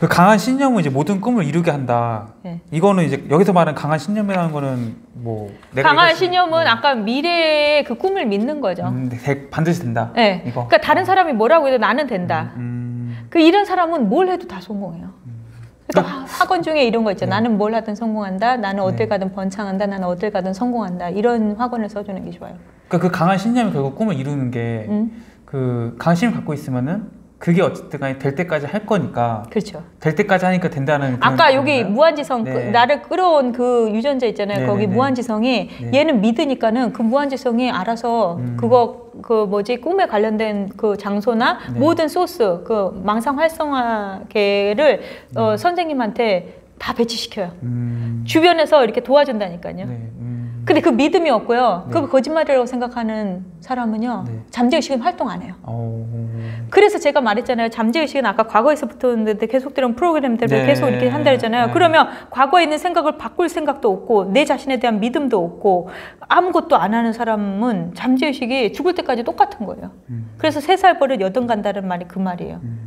그 강한 신념은 이제 모든 꿈을 이루게 한다. 네. 이거는 이제 여기서 말하는 강한 신념이라는 거는 뭐 내가 강한 신념은 네. 아까 미래의 그 꿈을 믿는 거죠. 음, 대- 반드시 된다. 네. 이거. 그러니까 다른 사람이 뭐라고 해도 나는 된다. 음, 그 이런 사람은 뭘 해도 다 성공해요. 그러니까 하- 학원 중에 이런 거 있죠. 네. 나는 뭘 하든 성공한다. 나는 어딜 네. 가든 번창한다. 나는 어딜 가든 성공한다. 이런 학원을 써주는 게 좋아요. 그러니까 그 강한 신념이 결국 꿈을 이루는 게그 음, 강한 신념을 갖고 있으면은 그게 어쨌든 간에 될 때까지 할 거니까 그렇죠. 될 때까지 하니까 된다는 아까 여기 건가요? 무한지성 그 네. 나를 끌어온 그 유전자 있잖아요. 네, 거기 네, 네. 무한지성이 네. 얘는 믿으니까는 그 무한지성이 알아서 음. 그거 그 뭐지 꿈에 관련된 그 장소나 네. 모든 소스 그 망상 활성화계를 어, 선생님한테 다 배치시켜요. 음, 주변에서 이렇게 도와준다니까요. 근데 그 믿음이 없고요. 네. 그거 거짓말이라고 생각하는 사람은요. 네. 잠재의식은 활동 안 해요. 어, 그래서 제가 말했잖아요. 잠재의식은 아까 과거에서 붙었는데 계속 들은 프로그램대로 네. 계속 이렇게 한다 했잖아요. 네. 그러면 과거에 있는 생각을 바꿀 생각도 없고 내 자신에 대한 믿음도 없고 아무것도 안 하는 사람은 잠재의식이 죽을 때까지 똑같은 거예요. 음, 그래서 세 살 버릇 여든 간다는 말이 그 말이에요. 음,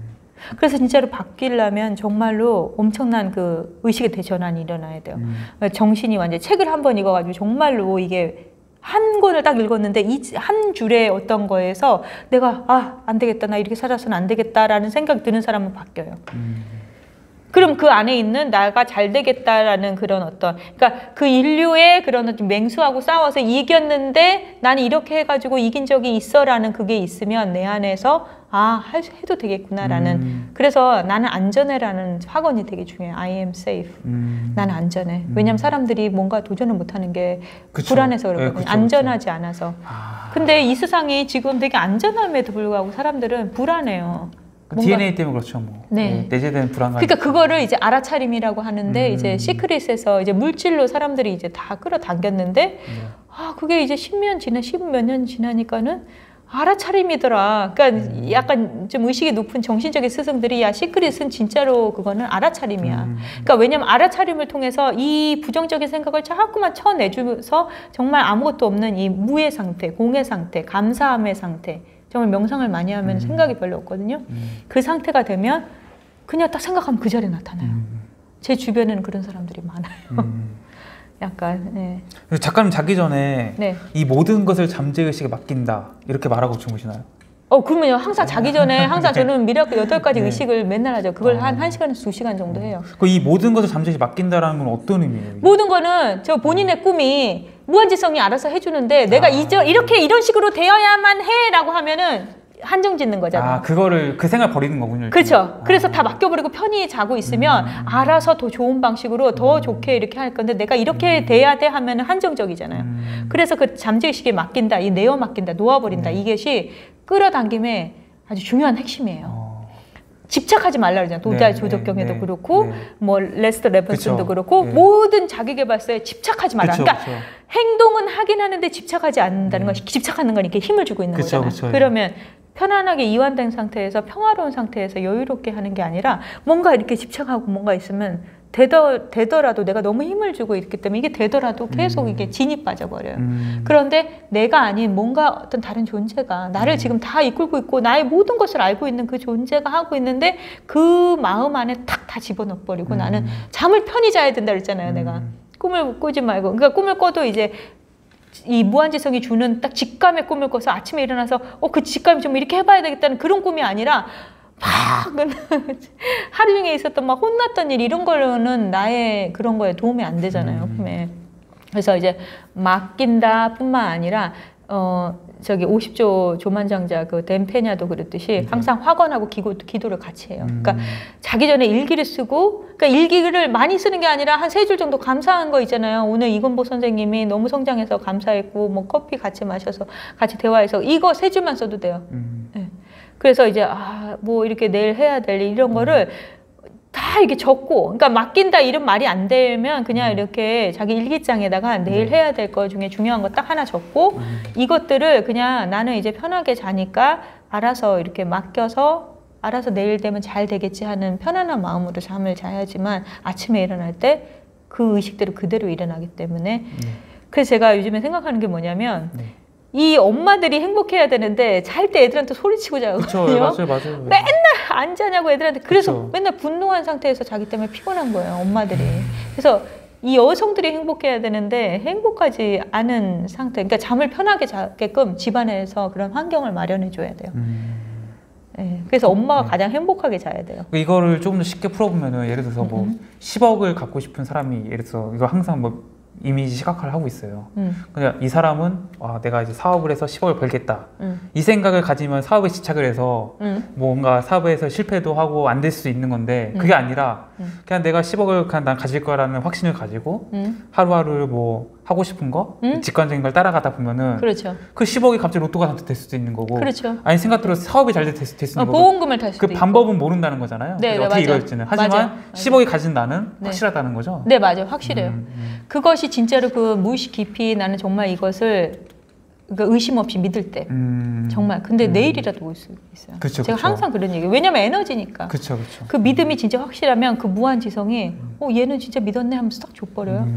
그래서 진짜로 바뀌려면 정말로 엄청난 그 의식의 대전환이 일어나야 돼요. 음, 정신이 완전 책을 한 번 읽어가지고 정말로 이게 한 권을 딱 읽었는데 이 한 줄의 어떤 거에서 내가 아 안 되겠다 나 이렇게 살아서는 안 되겠다라는 생각이 드는 사람은 바뀌어요. 음, 그럼 그 안에 있는 나가 잘 되겠다라는 그런 어떤 그러니까 그 인류의 그런 어떤 맹수하고 싸워서 이겼는데 나는 이렇게 해가지고 이긴 적이 있어라는 그게 있으면 내 안에서 아 할- 해도 되겠구나라는 음. 그래서 나는 안전해라는 학원이 되게 중요해요. I am safe. 음. 나는 안전해. 왜냐면 사람들이 뭔가 도전을 못하는 게 그쵸. 불안해서 네, 그렇거든요. 그쵸, 안전하지 않아서. 아, 근데 이 세상이 지금 되게 안전함에도 불구하고 사람들은 불안해요. 그 뭔가- DNA 때문에 그렇죠, 뭐. 네. 네, 내재된 불안감. 그러니까 그거를 이제 알아차림이라고 하는데 음. 이제 시크릿에서 이제 물질로 사람들이 이제 다 끌어당겼는데 네. 아 그게 이제 십년 지나 십몇 년 지나니까는 알아차림이더라. 그러니까 음. 약간 좀 의식이 높은 정신적인 스승들이 야 시크릿은 진짜로 그거는 알아차림이야. 음. 그러니까 왜냐면 알아차림을 통해서 이 부정적인 생각을 자꾸만 쳐내주면서 정말 아무것도 없는 이 무의 상태, 공의 상태, 감사함의 상태. 정말 명상을 많이 하면 음. 생각이 별로 없거든요. 음, 그 상태가 되면 그냥 딱 생각하면 그 자리에 나타나요. 음, 제 주변에는 그런 사람들이 많아요. 음. 약간 네. 작가님 자기 전에 네. 이 모든 것을 잠재의식에 맡긴다 이렇게 말하고 주무시나요? 어 그러면요 항상 자기 전에 항상 저는 miracle 여덟 가지 네. 의식을 맨날 하죠. 그걸 어. 한한 시간에서 두 시간 정도 해요. 그 이 모든 것을 잠재의식에 맡긴다라는 건 어떤 의미예요? 모든 거는 저 본인의 꿈이 무한지성이 알아서 해주는데 내가 아. 이저 이렇게 이런 식으로 되어야만 해라고 하면은 한정 짓는 거잖아요. 아 그거를 그 생각 버리는 거군요. 그렇죠. 일종의. 그래서 아. 다 맡겨버리고 편히 자고 있으면 음. 알아서 더 좋은 방식으로 더 좋게 이렇게 할 건데 내가 이렇게 돼야 돼 하면은 한정적이잖아요. 음. 그래서 그 잠재의식에 맡긴다, 이 내어 맡긴다, 놓아버린다 네. 이것이 끌어당김의 아주 중요한 핵심이에요. 어. 집착하지 말라 그러잖아요. 도달 네, 조적경에도 네, 그렇고 네. 뭐 레스터 레번슨도 그쵸. 그렇고 네. 모든 자기 개발서에 집착하지 마라. 그쵸, 그러니까 그쵸. 행동은 하긴 하는데 집착하지 않는다는 네. 것이 집착하는 건 이렇게 힘을 주고 있는 그쵸, 거잖아요. 그러면 편안하게 이완된 상태에서 평화로운 상태에서 여유롭게 하는 게 아니라 뭔가 이렇게 집착하고 뭔가 있으면 되더, 되더라도 내가 너무 힘을 주고 있기 때문에 이게 되더라도 계속 음. 이게 진이 빠져버려요. 음. 그런데 내가 아닌 뭔가 어떤 다른 존재가 나를 음. 지금 다 이끌고 있고 나의 모든 것을 알고 있는 그 존재가 하고 있는데 그 마음 안에 탁 다 집어넣어버리고 음. 나는 잠을 편히 자야 된다 그랬잖아요 내가 음. 꿈을 꾸지 말고 그러니까 꿈을 꿔도 이제 이 무한지성이 주는 딱 직감의 꿈을 꿔서 아침에 일어나서 어 그 직감이 좀 이렇게 해봐야 되겠다는 그런 꿈이 아니라 막 하루 중에 있었던 막 혼났던 일 이런 거는 나의 그런 거에 도움이 안 되잖아요 음. 꿈에 그래서 이제 맡긴다 뿐만 아니라 어 저기 50조 조만장자 그 덴페냐도 그랬듯이 항상 확언하고 기도, 기도를 같이 해요. 그러니까 음. 자기 전에 일기를 쓰고 그러니까 일기를 많이 쓰는 게 아니라 한 세 줄 정도 감사한 거 있잖아요. 오늘 이건보 선생님이 너무 성장해서 감사했고 뭐 커피 같이 마셔서 같이 대화해서 이거 세 줄만 써도 돼요. 음. 그래서 이제 아 뭐 이렇게 내일 해야 될일 이런 거를 다 이렇게 적고 그러니까 맡긴다 이런 말이 안 되면 그냥 이렇게 자기 일기장에다가 내일 네. 해야 될 거 중에 중요한 거 딱 하나 적고 음. 이것들을 그냥 나는 이제 편하게 자니까 알아서 이렇게 맡겨서 알아서 내일 되면 잘 되겠지 하는 편안한 마음으로 잠을 자야지만 아침에 일어날 때 그 의식대로 그대로 일어나기 때문에 네. 그래서 제가 요즘에 생각하는 게 뭐냐면 네. 이 엄마들이 행복해야 되는데 잘 때 애들한테 소리치고 그쵸, 자거든요. 맞아요, 맞아요. 맨- 안 자냐고 애들한테 그래서 그쵸. 맨날 분노한 상태에서 자기 때문에 피곤한 거예요 엄마들이 그래서 이 여성들이 행복해야 되는데 행복하지 않은 상태 그러니까 잠을 편하게 자게끔 집안에서 그런 환경을 마련해 줘야 돼요 음. 예, 그래서 엄마가 네. 가장 행복하게 자야 돼요 이거를 조금 더 쉽게 풀어보면은 예를 들어서 뭐 음. 10억을 갖고 싶은 사람이 예를 들어서 이거 항상 뭐 이미지 시각화를 하고 있어요. 음, 그냥 이 사람은 와 내가 이제 사업을 해서 10억을 벌겠다. 음, 이 생각을 가지면 사업에 집착을 해서 음, 뭔가 사업에서 실패도 하고 안 될 수 있는 건데 그게 아니라 음. 그냥 내가 10억을 그냥 난 가질 거라는 확신을 가지고 음. 하루하루 뭐 하고 싶은 거 음. 직관적인 걸 따라가다 보면은 그렇죠 그 10억이 갑자기 로또가 될 수도 있는 거고 그렇죠 아니 생각대로 사업이 잘 될 수도 어, 있는 거고 보험금을 탈 수도 그 있고 방법은 모른다는 거잖아요. 네, 네, 어떻게 맞아요. 이루어질지는 하지만 맞아요. 10억이 가진 나는 네. 확실하다는 거죠. 네 맞아요 확실해요 음, 음. 그것이 진짜로 그 무의식 깊이 나는 정말 이것을 그러니까 의심 없이 믿을 때 음. 정말 근데 음. 내일이라도 올 수 있어요. 그쵸, 제가 그쵸. 항상 그런 얘기. 왜냐면 에너지니까. 그, 그렇죠, 그렇죠. 믿음이 진짜 확실하면 그 무한 지성이 어 얘는 진짜 믿었네 하면서 딱 줘버려요.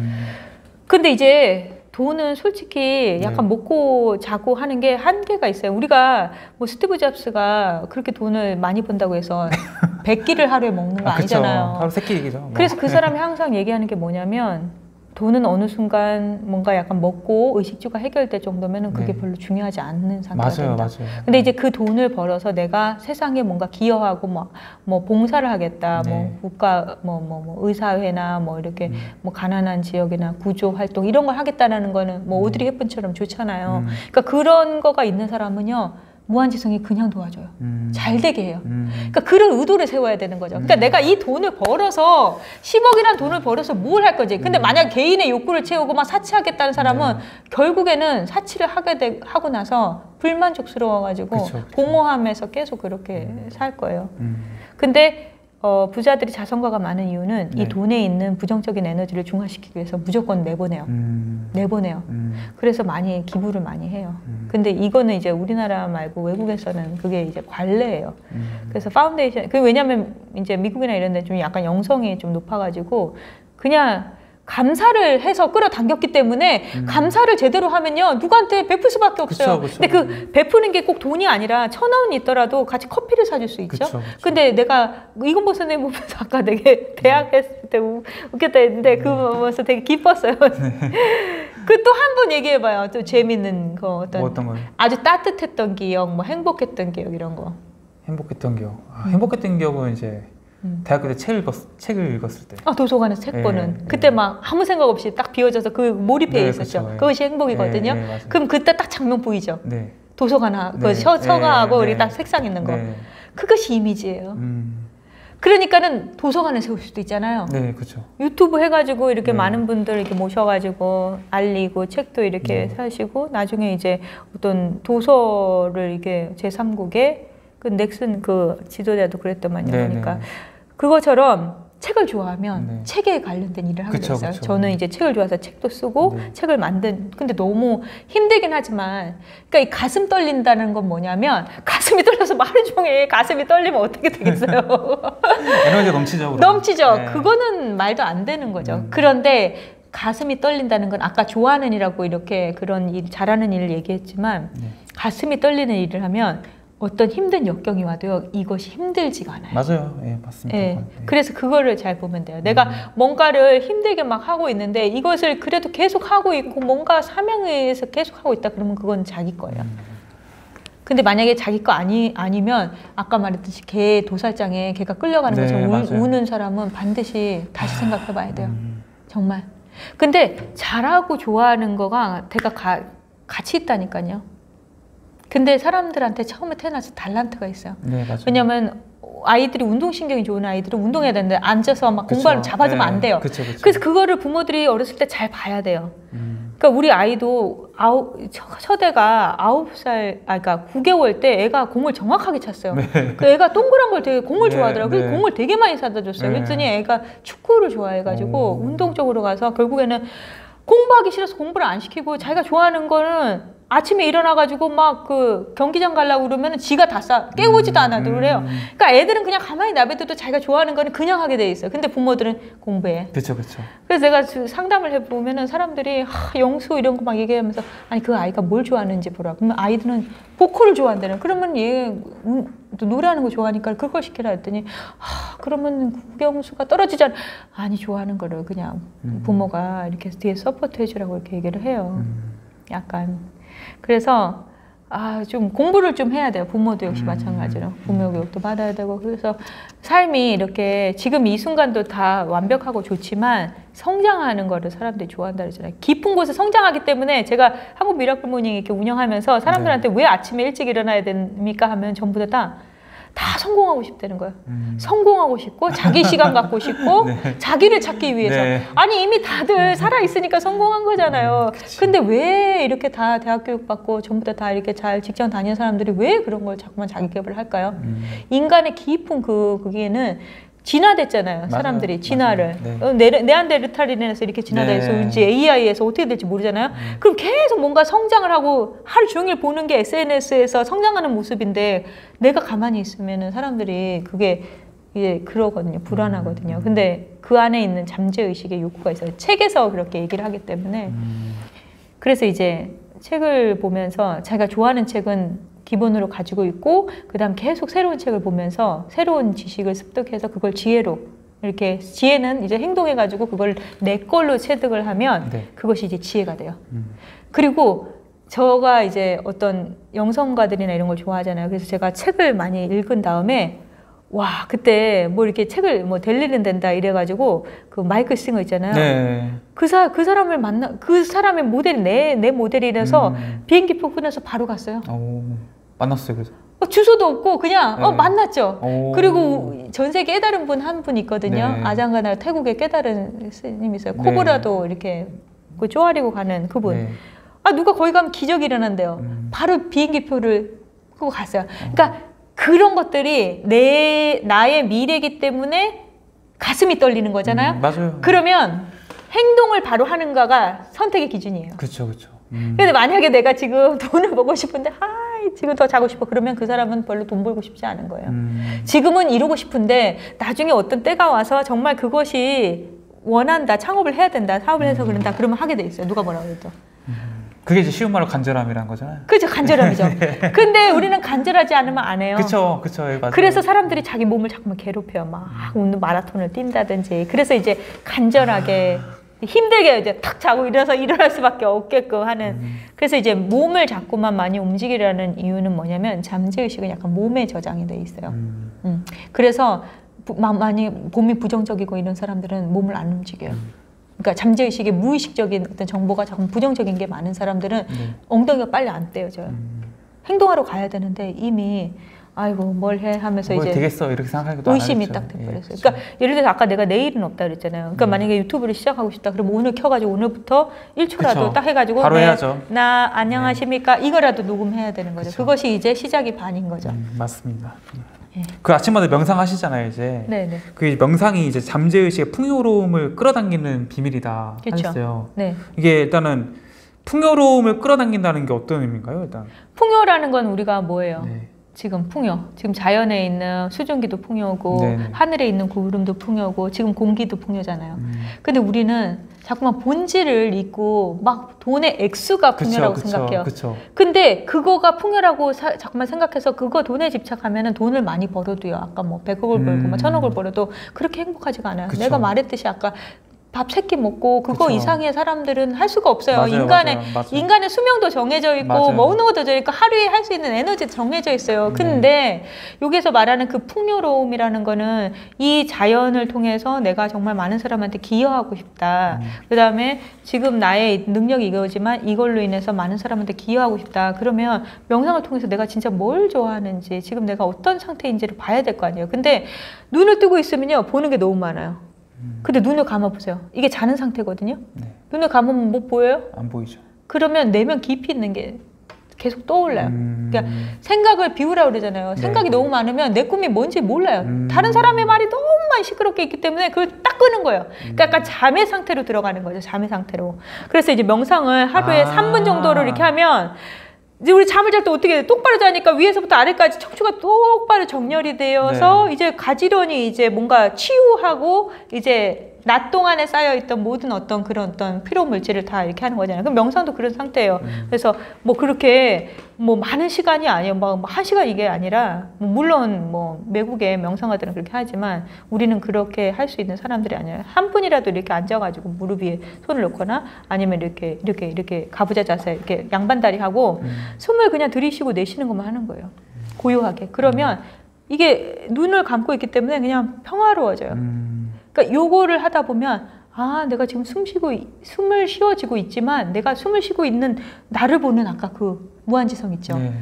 음. 근데 이제 돈은 솔직히 약간 네. 먹고 자고 하는 게 한계가 있어요. 우리가 뭐 스티브 잡스가 그렇게 돈을 많이 번다고 해서 100끼를 하루에 먹는 거 아. 니잖아요 하루 세끼 얘기죠. 뭐. 그래서 그 사람이 항상 얘기하는 게 뭐냐면 돈은 어느 순간 뭔가 약간 먹고 의식주가 해결될 정도면은 그게 네. 별로 중요하지 않는 상태가 맞아요, 된다. 맞아요. 근데 이제 그 돈을 벌어서 내가 세상에 뭔가 기여하고 뭐, 뭐 봉사를 하겠다, 네. 뭐 국가 뭐, 뭐, 뭐 의사회나 뭐 이렇게 음. 뭐 가난한 지역이나 구조 활동 이런 걸 하겠다라는 거는 뭐 음. 오드리 헵번처럼 좋잖아요. 음. 그러니까 그런 거가 있는 사람은요 무한지성이 그냥 도와줘요. 음. 잘 되게 해요. 음. 그러니까 그런 의도를 세워야 되는 거죠. 그러니까 음. 내가 이 돈을 벌어서 10억이란 돈을 벌어서 뭘 할 거지. 근데 음. 만약 개인의 욕구를 채우고 막 사치하겠다는 사람은 네. 결국에는 사치를 하게 되, 하고 나서 불만족스러워가지고 그쵸, 그쵸. 공허함에서 계속 그렇게 살 거예요. 음. 근데 어, 부자들이 자선가가 많은 이유는 네. 이 돈에 있는 부정적인 에너지를 중화시키기 위해서 무조건 내보내요. 음. 내보내요. 음. 그래서 많이 기부를 많이 해요. 음. 근데 이거는 이제 우리나라 말고 외국에서는 그게 이제 관례예요. 음. 그래서 파운데이션 그 왜냐면 이제 미국이나 이런 데 좀 약간 영성이 좀 높아가지고 그냥 감사를 해서 끌어당겼기 때문에 음. 감사를 제대로 하면요 누구한테 베풀 수밖에 없어요. 그쵸, 그쵸. 근데 그 베푸는 게 꼭 돈이 아니라 천 원이 있더라도 같이 커피를 사줄 수 있죠. 그쵸. 근데 내가 이건보 선생님 보면서 아까 되게 대학 했을 때 우- 웃겼다 했는데 그 보면서 되게 기뻤어요. 그 또 한 번 얘기해봐요. 또 재밌는 거 어떤 뭐 어떤? 아주 따뜻했던 기억, 뭐 행복했던 기억 이런 거. 행복했던 기억. 아, 행복했던 기억은 이제 음. 대학교 때 책을 읽었 책을 읽었을 때. 아 도서관에서 책 네, 보는 네. 그때 막 아무 생각 없이 딱 비워져서 그 몰입해 네, 있었죠. 그쵸, 예. 그것이 행복이거든요. 네, 네, 맞아요. 그럼 그때 딱 장면 보이죠. 네. 도서관 하, 그 네, 서, 네, 서가하고 네. 우리 딱 색상 있는 거. 네. 그것이 이미지예요. 음. 그러니까는 도서관을 세울 수도 있잖아요. 네, 그렇죠. 유튜브 해가지고 이렇게 네. 많은 분들 이렇게 모셔가지고 알리고 책도 이렇게 네. 사시고 나중에 이제 어떤 도서를 이게 제3국에 그 넥슨 그 지도자도 그랬더만요. 네, 그러니까 네. 그것처럼 책을 좋아하면 네. 책에 관련된 일을 하게 그쵸, 됐어요. 그쵸. 저는 이제 책을 좋아해서 책도 쓰고 네. 책을 만든 근데 너무 힘들긴 하지만 그러니까 이 가슴 떨린다는 건 뭐냐면 가슴이 떨려서 하루 종일 가슴이 떨리면 어떻게 되겠어요? 에너지가 넘치죠. 넘치죠. 네. 그거는 말도 안 되는 거죠. 음. 그런데 가슴이 떨린다는 건 아까 좋아하는 일하고 이렇게 그런 일, 잘하는 일을 얘기했지만 네. 가슴이 떨리는 일을 하면 어떤 힘든 역경이 와도요 이것이 힘들지가 않아요. 맞아요. 예, 맞습니다. 예. 네. 그래서 그거를 잘 보면 돼요. 내가 뭔가를 힘들게 막 하고 있는데 이것을 그래도 계속 하고 있고 뭔가 사명에 의해서 계속 하고 있다 그러면 그건 자기 거예요. 음. 근데 만약에 자기 거 아니 아니면 아까 말했듯이 개 도살장에 개가 끌려가는 네, 것처럼 울- 맞아요. 우는 사람은 반드시 다시 생각해 봐야 돼요. 음. 정말. 근데 잘하고 좋아하는 거가 대가 가, 같이 있다니까요. 근데 사람들한테 처음에 태어나서 달란트가 있어요. 네, 맞아요. 왜냐면 아이들이 운동신경이 좋은 아이들은 운동해야 되는데 앉아서 막 그쵸. 공부하면 잡아주면 안 돼요. 그쵸, 그쵸. 그래서 그거를 부모들이 어렸을 때 잘 봐야 돼요. 음. 그러니까 우리 아이도 아홉 첫- 첫애가 아홉 살, 아 그러니까 9개월 때 애가 공을 정확하게 찼어요. 그 애가 동그란 걸 되게 공을 네, 좋아하더라고요. 그래서 네. 공을 되게 많이 사다 줬어요. 네. 그랬더니 애가 축구를 좋아해가지고 오. 운동 쪽으로 가서 결국에는 공부하기 싫어서 공부를 안 시키고 자기가 좋아하는 거는 아침에 일어나가지고 막 그 경기장 가려고 그러면 지가 다 싸, 깨우지도 않아도 그래요. 음. 그러니까 애들은 그냥 가만히 놔둬도 자기가 좋아하는 거는 그냥 하게 돼 있어요. 근데 부모들은 공부해. 그렇죠, 그렇죠. 그래서 내가 그 상담을 해보면은 사람들이 하, 영수 이런 거 막 얘기하면서 아니 그 아이가 뭘 좋아하는지 보라. 그러면 아이들은 보컬을 좋아한다는. 그러면 얘 음, 또 노래하는 거 좋아하니까 그걸 시키라 했더니 하, 그러면 국영수가 떨어지잖아. 아니 좋아하는 거를 그냥 음. 부모가 이렇게 뒤에 support 해주라고 이렇게 얘기를 해요. 음. 약간 그래서 아 좀 공부를 좀 해야 돼요. 부모도 역시 음. 마찬가지로 부모 교육도 받아야 되고 그래서 삶이 이렇게 지금 이 순간도 다 완벽하고 좋지만 성장하는 거를 사람들이 좋아한다 그러잖아요. 깊은 곳에 성장하기 때문에 제가 한국 Miracle Morning 이렇게 운영하면서 사람들한테 네. 왜 아침에 일찍 일어나야 됩니까 하면 전부 다 다 성공하고 싶다는 거예요. 음. 성공하고 싶고 자기 시간 갖고 싶고 네. 자기를 찾기 위해서 네. 아니 이미 다들 살아 있으니까 성공한 거잖아요. 음. 근데 왜 이렇게 다 대학 교육 받고 전부 다, 다 이렇게 잘 직장 다니는 사람들이 왜 그런 걸 자꾸만 자기 개발을 할까요? 음. 인간의 깊은 그 그게는 진화됐잖아요. 사람들이 진화를 맞아요. 네. 어, 네르- 네안데르탈인에서 이렇게 진화돼서 네. 이제 AI에서 어떻게 될지 모르잖아요. 음. 그럼 계속 뭔가 성장을 하고 하루 종일 보는 게 SNS에서 성장하는 모습인데 내가 가만히 있으면은 사람들이 그게 이제 그러거든요. 불안하거든요. 음. 근데 그 안에 있는 잠재 의식의 욕구가 있어요. 책에서 그렇게 얘기를 하기 때문에 음. 그래서 이제 책을 보면서 자기가 좋아하는 책은 기본으로 가지고 있고 그 다음 계속 새로운 책을 보면서 새로운 지식을 습득해서 그걸 지혜로 이렇게 지혜는 이제 행동해 가지고 그걸 내 걸로 체득을 하면 네. 그것이 이제 지혜가 돼요. 음. 그리고 저가 이제 어떤 영성가들이나 이런 걸 좋아하잖아요. 그래서 제가 책을 많이 읽은 다음에 와 그때 뭐 이렇게 책을 뭐 델리는 된다 이래가지고 그 마이클 싱어 있잖아요. 네. 그, 사, 그 사람을 만나 그 사람의 모델이 내, 내 모델이라서 음. 비행기표 끊어서 바로 갔어요. 오, 만났어요, 그래서. 어, 주소도 없고 그냥 어, 네. 만났죠. 오. 그리고 전 세계 깨달은 분 한분 있거든요. 네. 아장가나 태국에 깨달은 스님 있어요. 네. 코브라도 이렇게 그 쪼아리고 가는 그분. 네. 아 누가 거기 가면 기적이 일어난대요. 음. 바로 비행기표를 끄고 갔어요. 그러니까 그런 것들이 내 나의 미래이기 때문에 가슴이 떨리는 거잖아요. 음, 맞아요. 그러면 행동을 바로 하는가가 선택의 기준이에요. 그렇죠, 그렇죠. 음. 근데 만약에 내가 지금 돈을 벌고 싶은데 아 지금 더 자고 싶어 그러면 그 사람은 별로 돈 벌고 싶지 않은 거예요. 음. 지금은 이루고 싶은데 나중에 어떤 때가 와서 정말 그것이 원한다 창업을 해야 된다 사업을 해서 그런다 그러면 하게 돼 있어요 누가 뭐라고 해도 그게 이제 쉬운 말로 간절함이란 거잖아요. 그죠 간절함이죠 근데 우리는 간절하지 않으면 안 해요 그렇죠, 그렇죠. 예. 그래서 사람들이 자기 몸을 자꾸만 괴롭혀요 막 오늘 마라톤을 뛴다든지 그래서 이제 간절하게 힘들게 이제 탁 자고 일어서 일어날 수밖에 없게끔 하는 음. 그래서 이제 몸을 자꾸만 많이 움직이려는 이유는 뭐냐면 잠재 의식은 약간 몸에 저장이 돼 있어요 음. 음. 그래서 부- 마- 많이 몸이 부정적이고 이런 사람들은 몸을 안 움직여요. 그러니까 잠재의식의 무의식적인 어떤 정보가 자꾸 부정적인 게 많은 사람들은 네. 엉덩이가 빨리 안 떼어져요. 음. 행동하러 가야 되는데 이미 아이고 뭘 해 하면서 뭘 이제 되겠어 이렇게 생각하기도 안 의심이. 딱 예, 돼버렸어요. 그렇죠. 그러니까 예를 들어서 아까 내가 내일은 없다 그랬잖아요. 그러니까 음. 만약에 유튜브를 시작하고 싶다. 그럼 오늘 켜가지고 오늘부터 1초라도 그쵸. 딱 해가지고 바로 네, 해야죠. 나 안녕하십니까 이거라도 녹음해야 되는 거죠. 그쵸. 그것이 이제 시작이 반인 거죠. 음, 맞습니다. 예. 그 아침마다 명상하시잖아요, 이제. 네네. 그 명상이 이제 잠재의식의 풍요로움을 끌어당기는 비밀이다 그쵸. 하셨어요. 네. 이게 일단은 풍요로움을 끌어당긴다는 게 어떤 의미인가요, 일단? 풍요라는 건 우리가 뭐예요? 네. 지금 풍요. 지금 자연에 있는 수증기도 풍요고 네네. 하늘에 있는 구름도 풍요고 지금 공기도 풍요잖아요. 음. 근데 우리는 자꾸만 본질을 잊고 막 돈의 액수가 풍요라고 생각해요. 그쵸. 근데 그거가 풍요라고 사- 자꾸만 생각해서 그거 돈에 집착하면은 돈을 많이 벌어도요. 아까 뭐 100억을 벌고 음. 뭐 천억을 벌어도 그렇게 행복하지가 않아요. 그쵸. 내가 말했듯이 아까 밥 세 끼 먹고 그거 그쵸. 이상의 사람들은 할 수가 없어요. 맞아요, 인간의 맞아요, 맞아요. 인간의 수명도 정해져 있고. 먹는 것도 정해져 있고 하루에 할 수 있는 에너지도 정해져 있어요. 네. 근데 여기서 말하는 그 풍요로움이라는 거는 이 자연을 통해서 내가 정말 많은 사람한테 기여하고 싶다. 음. 그다음에 지금 나의 능력이 이거지만 이걸로 인해서 많은 사람한테 기여하고 싶다. 그러면 명상을 통해서 내가 진짜 뭘 좋아하는지 지금 내가 어떤 상태인지를 봐야 될 거 아니에요. 근데 눈을 뜨고 있으면요 보는 게 너무 많아요. 음. 근데 눈을 감아 보세요. 이게 자는 상태거든요. 네. 눈을 감으면 뭐 보여요? 안 보이죠. 그러면 내면 깊이 있는 게 계속 떠올라요. 음. 그러니까 생각을 비우라 그러잖아요. 네. 생각이 너무 많으면 내 꿈이 뭔지 몰라요. 음. 다른 사람의 말이 너무 너무만 시끄럽게 있기 때문에 그걸 딱 끄는 거예요. 그러니까 약간 잠의 상태로 들어가는 거죠. 잠의 상태로. 그래서 이제 명상을 하루에 아. 3분 정도를 이렇게 하면 이제 우리 잠을 잘 때 어떻게 돼? 똑바로 자니까 위에서부터 아래까지 척추가 똑바로 정렬이 되어서 이제 가지런히 이제 뭔가 치유하고 이제 낮 동안에 쌓여있던 모든 어떤 그런 어떤 피로 물질을 다 이렇게 하는 거잖아요. 그럼 명상도 그런 상태예요. 그래서 뭐 그렇게 뭐 많은 시간이 아니에요. 막 한 시간 이게 아니라 뭐 물론 뭐 외국의 명상가들은 그렇게 하지만 우리는 그렇게 할 수 있는 사람들이 아니에요. 한 분이라도 이렇게 앉아가지고 무릎 위에 손을 놓거나 아니면 이렇게 이렇게 이렇게 가부좌 자세 이렇게 양반다리 하고 숨을 그냥 들이쉬고 내쉬는 것만 하는 거예요. 고요하게. 그러면 이게 눈을 감고 있기 때문에 그냥 평화로워져요. 음. 그러니까 요거를 하다 보면 아 내가 지금 숨 쉬고 있- 숨을 쉬어지고 있지만 내가 숨을 쉬고 있는 나를 보는 아까 그 무한지성 있죠. 네.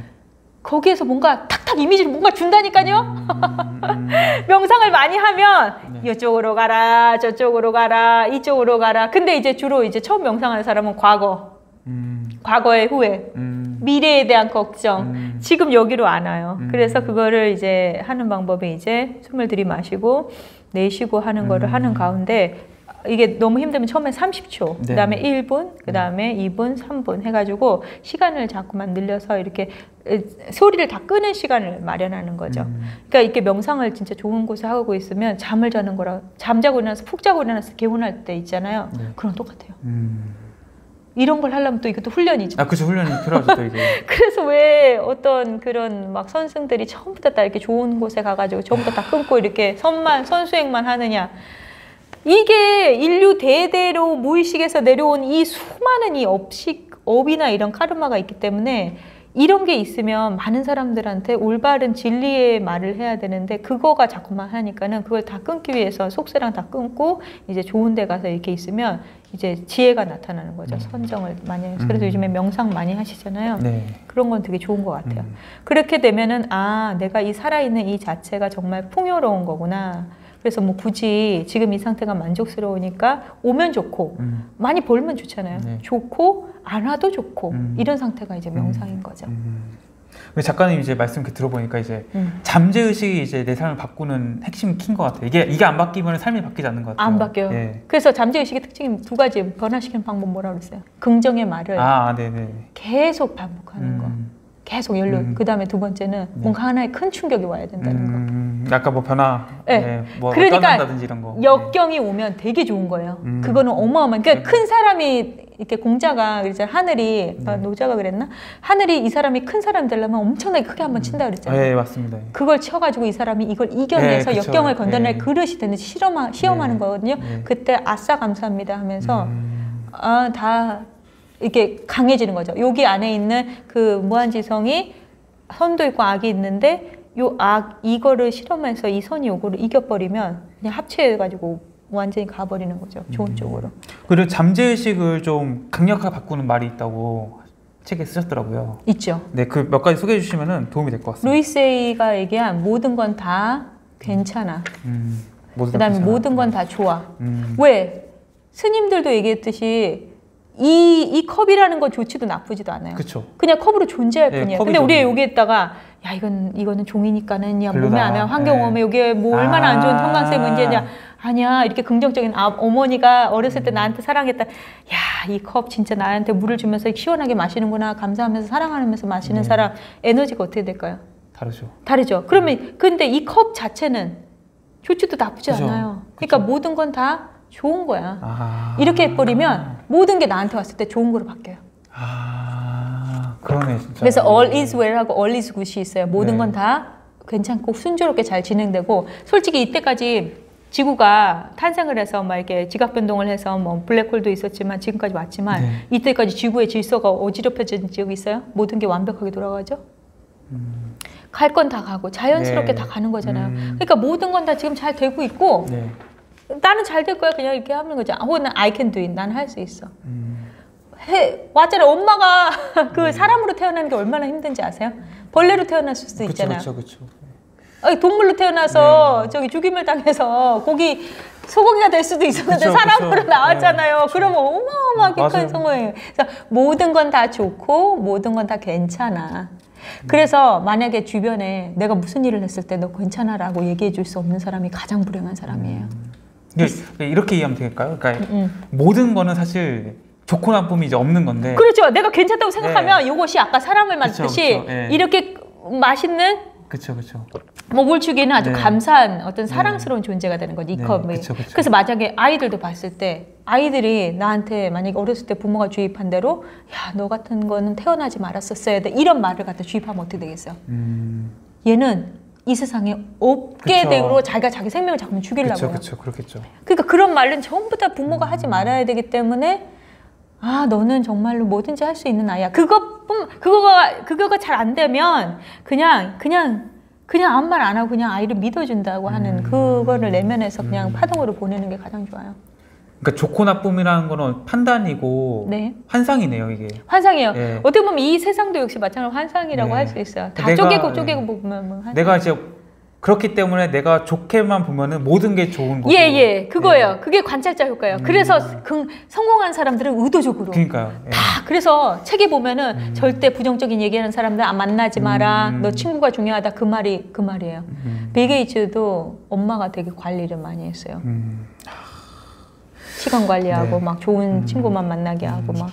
거기에서 뭔가 탁탁 이미지를 뭔가 준다니까요. 음, 음. 명상을 많이 하면 네. 이쪽으로 가라 저쪽으로 가라 이쪽으로 가라. 근데 이제 주로 이제 처음 명상하는 사람은 과거, 음. 과거의 후회, 음. 미래에 대한 걱정. 음. 지금 여기로 안 와요. 음. 그래서 그거를 이제 하는 방법이 이제 숨을 들이마시고 내쉬고 하는 거를 음. 하는 가운데 이게 너무 힘들면 처음에 30초, 네. 그다음에 1분, 그다음에 2분, 3분 해가지고 시간을 자꾸만 늘려서 이렇게 에, 소리를 다 끄는 시간을 마련하는 거죠. 음. 그러니까 이렇게 명상을 진짜 좋은 곳에 하고 있으면 잠을 자는 거랑 잠자고 일어나서 푹 자고 일어나서 개운할 때 있잖아요. 네. 그럼 똑같아요. 음. 이런 걸 하려면 또 이것도 훈련이죠. 아, 그쵸 훈련이 필요하죠 또 이제. 그래서 왜 어떤 그런 막 선생들이 처음부터 다 이렇게 좋은 곳에 가가지고 처음부터 다 끊고 이렇게 선만 선수행만 하느냐 이게 인류 대대로 무의식에서 내려온 이 수많은 이 업식 업이나 이런 카르마가 있기 때문에 이런 게 있으면 많은 사람들한테 올바른 진리의 말을 해야 되는데 그거가 자꾸만 하니까는 그걸 다 끊기 위해서 속세랑 다 끊고 이제 좋은 데 가서 이렇게 있으면 이제 지혜가 나타나는 거죠 선정을 많이 해서 그래서 음. 요즘에 명상 많이 하시잖아요 네. 그런 건 되게 좋은 것 같아요. 음. 그렇게 되면은 아 내가 이 살아있는 이 자체가 정말 풍요로운 거구나. 그래서 뭐 굳이 지금 이 상태가 만족스러우니까 오면 좋고 음. 많이 벌면 좋잖아요. 네. 좋고 안 와도 좋고 음. 이런 상태가 이제 명상인 거죠. 음. 작가님 이제 말씀 들어보니까 이제 음. 잠재 의식이 이제 내 삶을 바꾸는 핵심 키인 것 같아요. 이게 이게 안 바뀌면 삶이 바뀌지 않는 것 같아요. 안 바뀌어요. 예. 그래서 잠재 의식의 특징이 두 가지 변화시키는 방법 뭐라 그랬어요? 긍정의 말을 아, 네네. 계속 반복하는 거. 음. 계속 연료. 음. 그 다음에 두 번째는 뭔가 하나의 큰 충격이 와야 된다는 거. 음, 약간 뭐 변화, 네. 네. 뭐 그러니까 떠난다든지 이런 거. 역경이 오면 되게 좋은 거예요. 음. 그거는 어마어마한. 그러니까 큰 사람이 이렇게 공자가 그랬잖아. 하늘이 아, 네. 노자가 그랬나? 하늘이 이 사람이 큰 사람이 되려면 엄청나게 크게 한번 친다 네, 그랬잖아요. 네, 맞습니다. 그걸 쳐가지고 이 사람이 이걸 이겨내서 네. 역경을 건너낼 네. 그릇이 되는 시험하, 시험하는 네. 거거든요. 네. 그때 아싸 감사합니다 하면서 음, 아, 다 이렇게 강해지는 거죠. 여기 안에 있는 그 무한지성이 선도 있고 악이 있는데 요 악 이거를 실험해서 이 선이 요거를 이겨버리면 그냥 합체해가지고 완전히 가버리는 거죠. 좋은 음. 쪽으로. 그리고 잠재 의식을 좀 강력하게 바꾸는 말이 있다고 책에 쓰셨더라고요. 있죠. 네, 그 몇 가지 소개해 주시면은 도움이 될 것 같습니다. 루이세이가 얘기한 모든 건 다 괜찮아. 음, 다 그다음에 괜찮아. 모든 건 다 좋아. 음, 왜? 스님들도 얘기했듯이 이, 이 컵이라는 건 좋지도 나쁘지도 않아요. 그쵸. 그냥 컵으로 존재할 네, 뿐이에요. 근데 우리가 여기에다가 야 이건 이거는 종이니까는 야 몸에. 안 해. 환경 오염에 네. 이게 뭐 얼마나 안 좋은 아. 형광색 문제냐. 아니야 이렇게 긍정적인 아, 어머니가 어렸을 음. 때 나한테 사랑했다. 야 이 컵 진짜 나한테 물을 주면서 시원하게 마시는구나 감사하면서 사랑하면서 마시는 네. 사람 에너지가 어떻게 될까요? 다르죠. 다르죠. 그러면 근데 이 컵 자체는 좋지도 나쁘지 그죠. 않아요. 그러니까 그죠. 모든 건 다 좋은 거야. 아, 이렇게 해버리면 모든 게 나한테 왔을 때 좋은 거로 바뀌어요. 아, 그러네 진짜. 그래서 all is well하고 all is good이 있어요. 모든 네. 건다 괜찮고 순조롭게 잘 진행되고 솔직히 이때까지 지구가 탄생을 해서 막 이렇게 지각 변동을 해서 뭐 블랙홀도 있었지만 지금까지 왔지만 네. 이때까지 지구의 질서가 어지럽혀진 적이 있어요? 모든 게 완벽하게 돌아가죠? 갈건 다 가고 자연스럽게 음. 네. 다 가는 거잖아요. 음. 그러니까 모든 건 다 지금 잘 되고 있고 네. 나는 잘 될 거야 그냥 이렇게 하는 거죠. 혹은 I can do it. 난 할 수 있어. 음, 해 왔잖아. 엄마가 그 사람으로 태어나는 게 얼마나 힘든지 아세요? 벌레로 태어났을 수도 있잖아요. 그쵸, 그쵸. 아니, 동물로 태어나서 네. 저기 죽임을 당해서 고기 소고기가 될 수도 있었는데 그쵸, 사람으로 그쵸. 나왔잖아요. 네. 그러면 어마어마하게 맞아요. 큰 성공이에요. 그래서 모든 건 다 좋고 모든 건 다 괜찮아. 그래서 만약에 주변에 내가 무슨 일을 했을 때 너 괜찮아라고 얘기해 줄 수 없는 사람이 가장 불행한 사람이에요. 이게 이렇게 이해하면 되겠까요? 그러니까 음. 모든 거는 사실 좋고 나쁨이 이제 없는 건데 그렇죠. 내가 괜찮다고 생각하면 이것이 아까 사람을 네. 만듯이. 이렇게 맛있는 그렇죠, 그렇죠. 먹을 주기는 아주 네. 감사한 어떤 사랑스러운 존재가 되는 거지 이 네, 컵이. 그쵸, 그쵸. 그래서 만약에 아이들도 봤을 때 아이들이 나한테 만약에 어렸을 때 부모가 주입한 대로 야 너 같은 거는 태어나지 말았었어야 돼 이런 말을 갖다 주입하면 어떻게 되겠어요? 음, 얘는 이 세상에 없게 그쵸. 되고 자기가 자기 생명을 자꾸만 죽이려고 그렇죠. 그렇죠, 그렇겠죠. 그러니까 그런 말은 전부 다 부모가 하지 말아야 되기 때문에 아 너는 정말로 뭐든지 할 수 있는 아이야. 그것뿐 그거가 그거가 잘 안 되면 그냥 그냥 그냥 아무 말 안 하고 그냥 아이를 믿어준다고 하는 그거를 내면에서 그냥 파동으로 보내는 게 가장 좋아요. 그러니까 좋고 나쁨이라는 거는 판단이고 네. 환상이네요, 이게. 환상이에요. 예. 어떻게 보면 이 세상도 역시 마찬가지로 환상이라고 네. 할수 있어요. 다 내가- 쪼개고 쪼개고 보면 뭐 환상. 내가 이제 그렇기 때문에 내가 좋게만 보면은 모든 게 좋은 거고. 예, 예, 그거예요. 그게 관찰자 효과예요. 그래서 그 성공한 사람들은 의도적으로 그러니까요. 예. 다 그래서 책에 보면은 절대 부정적인 얘기하는 사람들 안 만나지 마라. 음. 너 친구가 중요하다. 그 말이 그 말이에요. 음, 빌 게이츠도 엄마가 되게 관리를 많이 했어요. 음. 시간 관리하고 네. 막 좋은 친구만 만나게 하고 막.